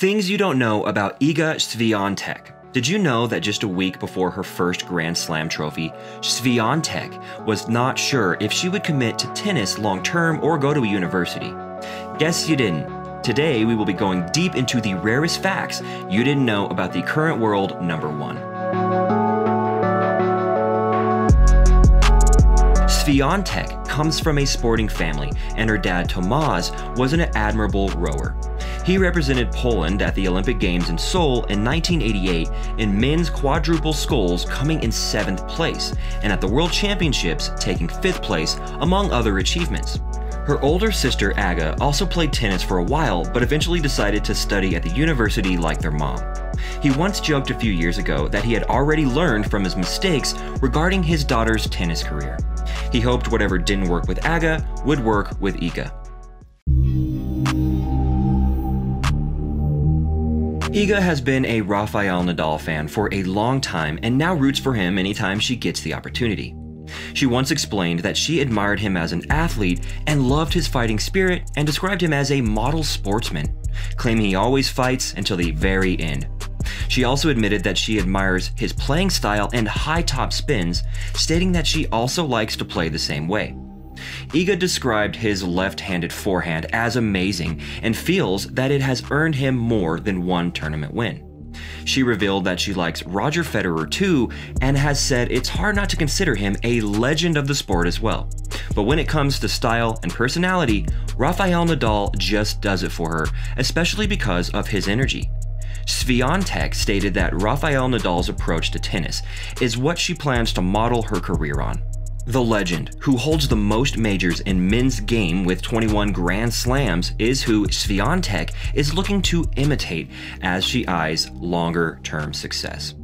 Things you don't know about Iga Swiatek. Did you know that just a week before her first Grand Slam trophy, Swiatek was not sure if she would commit to tennis long term or go to a university? Guess you didn't. Today, we will be going deep into the rarest facts you didn't know about the current world number one. Swiatek comes from a sporting family, and her dad Tomasz was an admirable rower. He represented Poland at the Olympic Games in Seoul in 1988 in men's quadruple sculls, coming in seventh place, and at the World Championships taking fifth place, among other achievements. Her older sister Aga also played tennis for a while, but eventually decided to study at the university like their mom. He once joked a few years ago that he had already learned from his mistakes regarding his daughter's tennis career. He hoped whatever didn't work with Aga would work with Iga. Iga has been a Rafael Nadal fan for a long time and now roots for him anytime she gets the opportunity. She once explained that she admired him as an athlete and loved his fighting spirit and described him as a model sportsman, claiming he always fights until the very end. She also admitted that she admires his playing style and high top spins, stating that she also likes to play the same way. Iga described his left handed forehand as amazing and feels that it has earned him more than one tournament win. She revealed that she likes Roger Federer too and has said it's hard not to consider him a legend of the sport as well. But when it comes to style and personality, Rafael Nadal just does it for her, especially because of his energy. Swiatek stated that Rafael Nadal's approach to tennis is what she plans to model her career on. The legend, who holds the most majors in men's game with 21 Grand Slams, is who Swiatek is looking to imitate as she eyes longer term success.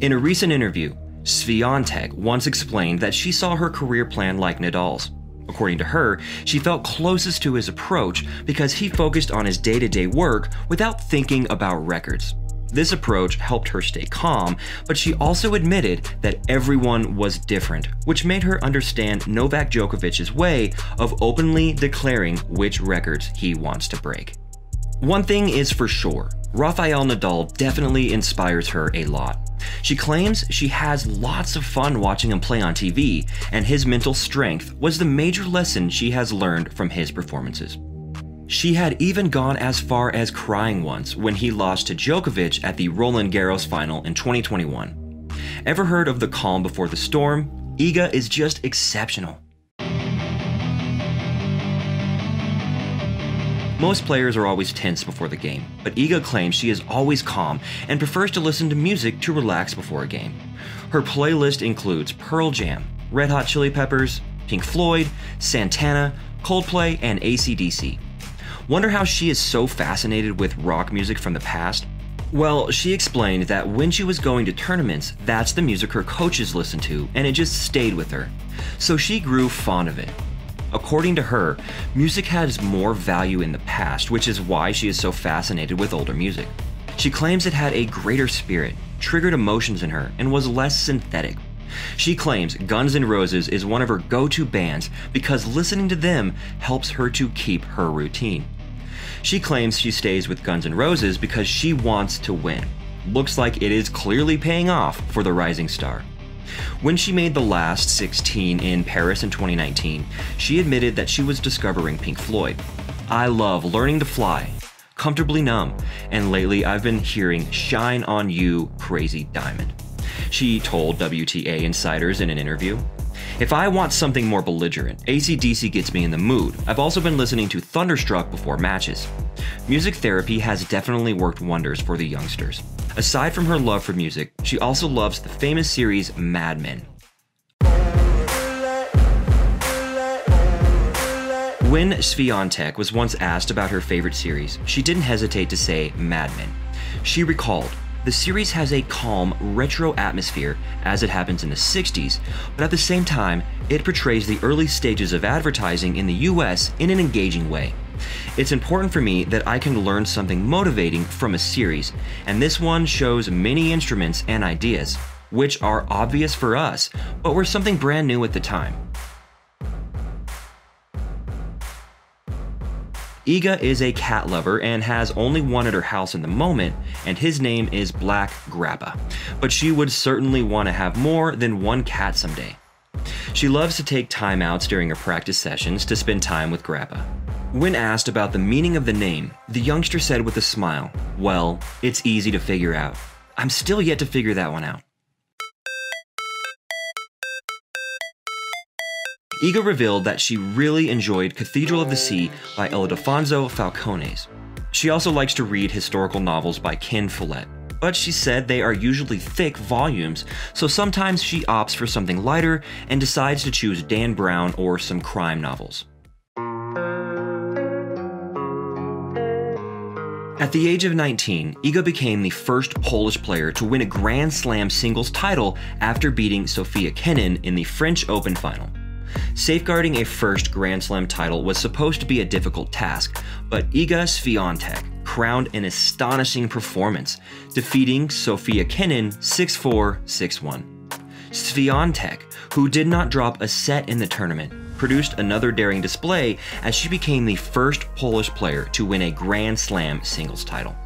In a recent interview, Swiatek once explained that she saw her career plan like Nadal's. According to her, she felt closest to his approach because he focused on his day to day work without thinking about records. This approach helped her stay calm, but she also admitted that everyone was different, which made her understand Novak Djokovic's way of openly declaring which records he wants to break. One thing is for sure, Rafael Nadal definitely inspires her a lot. She claims she has lots of fun watching him play on TV, and his mental strength was the major lesson she has learned from his performances. She had even gone as far as crying once when he lost to Djokovic at the Roland Garros final in 2021. Ever heard of the calm before the storm? Iga is just exceptional. Most players are always tense before the game, but Iga claims she is always calm and prefers to listen to music to relax before a game. Her playlist includes Pearl Jam, Red Hot Chili Peppers, Pink Floyd, Santana, Coldplay, and ACDC. Wonder how she is so fascinated with rock music from the past? Well, she explained that when she was going to tournaments, that's the music her coaches listened to, and it just stayed with her. So she grew fond of it. According to her, music has more value in the past, which is why she is so fascinated with older music. She claims it had a greater spirit, triggered emotions in her, and was less synthetic. She claims Guns N' Roses is one of her go to bands because listening to them helps her to keep her routine. She claims she stays with Guns N' Roses because she wants to win. Looks like it is clearly paying off for the rising star. When she made the last 16 in Paris in 2019, she admitted that she was discovering Pink Floyd. I love learning to fly, comfortably numb, and lately I've been hearing Shine on You, Crazy Diamond. She told WTA Insiders in an interview if I want something more belligerent, ACDC gets me in the mood. I've also been listening to Thunderstruck before matches. Music therapy has definitely worked wonders for the youngsters. Aside from her love for music, she also loves the famous series Mad Men. When Swiatek was once asked about her favorite series, she didn't hesitate to say Mad Men. She recalled, the series has a calm, retro atmosphere as it happens in the 60s, but at the same time, it portrays the early stages of advertising in the US in an engaging way. It's important for me that I can learn something motivating from a series, and this one shows many instruments and ideas, which are obvious for us, but were something brand new at the time. Iga is a cat lover and has only one at her house in the moment, and his name is Black Grappa. But she would certainly want to have more than one cat someday. She loves to take timeouts during her practice sessions to spend time with Grappa. When asked about the meaning of the name, the youngster said with a smile, Well, it's easy to figure out. I'm still yet to figure that one out. Iga revealed that she really enjoyed Cathedral of the Sea by Ildefonso Falcones. She also likes to read historical novels by Ken Follett, but she said they are usually thick volumes, so sometimes she opts for something lighter and decides to choose Dan Brown or some crime novels. At the age of 19, Iga became the first Polish player to win a Grand Slam singles title after beating Sofia Kenin in the French Open final. Safeguarding a first Grand Slam title was supposed to be a difficult task, but Iga Swiatek crowned an astonishing performance, defeating Sofia Kenin 6-4, 6-1. Swiatek, who did not drop a set in the tournament, produced another daring display as she became the first Polish player to win a Grand Slam singles title.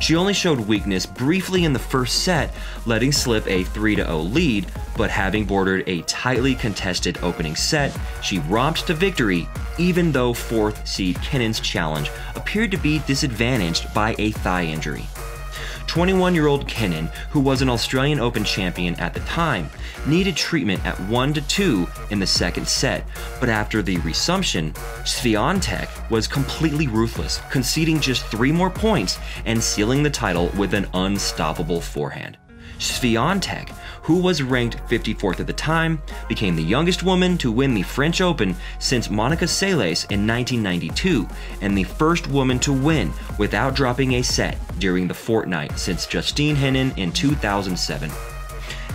She only showed weakness briefly in the first set, letting slip a 3 0 lead, but having bordered a tightly contested opening set, she romped to victory, even though 4th seed Kenin's challenge appeared to be disadvantaged by a thigh injury. 21 year old Kenin, who was an Australian Open champion at the time, needed treatment at 1 2 in the second set, but after the resumption, Swiatek was completely ruthless, conceding just three more points and sealing the title with an unstoppable forehand. Swiatek, who was ranked 54th at the time, became the youngest woman to win the French Open since Monica Seles in 1992, and the first woman to win without dropping a set during the fortnight since Justine Henin in 2007.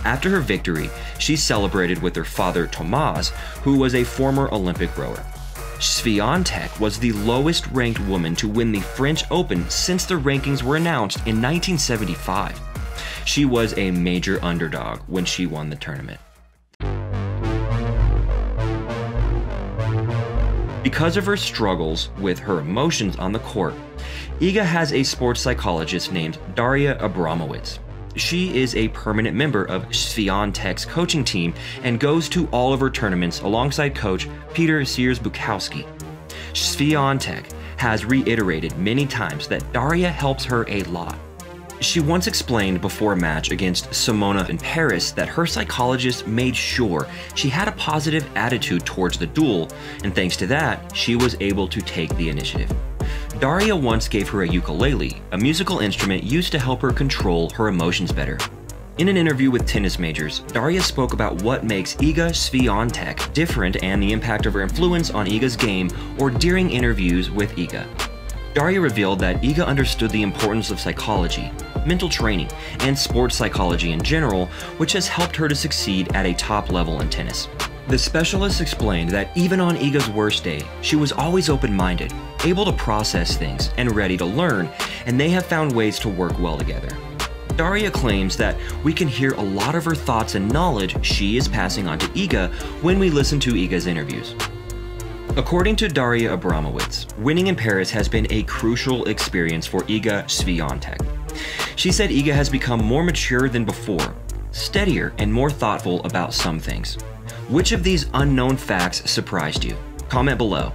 After her victory, she celebrated with her father Tomasz, who was a former Olympic rower. Swiatek was the lowest ranked woman to win the French Open since the rankings were announced in 1975. She was a major underdog when she won the tournament. Because of her struggles with her emotions on the court, Iga has a sports psychologist named Daria Abramowicz. She is a permanent member of Swiatek's coaching team and goes to all of her tournaments alongside coach Peter Sierzputowski. Swiatek has reiterated many times that Daria helps her a lot. She once explained before a match against Simona in Paris that her psychologist made sure she had a positive attitude towards the duel, and thanks to that, she was able to take the initiative. Daria once gave her a ukulele, a musical instrument used to help her control her emotions better. In an interview with Tennis Majors, Daria spoke about what makes Iga Swiatek different and the impact of her influence on Iga's game or during interviews with Iga. Daria revealed that Iga understood the importance of psychology, mental training, and sports psychology in general, which has helped her to succeed at a top level in tennis. The specialist explained that even on Iga's worst day, she was always open minded, able to process things, and ready to learn, and they have found ways to work well together. Daria claims that we can hear a lot of her thoughts and knowledge she is passing on to Iga when we listen to Iga's interviews. According to Daria Abramowicz, winning in Paris has been a crucial experience for Iga Swiatek. She said Iga has become more mature than before, steadier, and more thoughtful about some things. Which of these unknown facts surprised you? Comment below.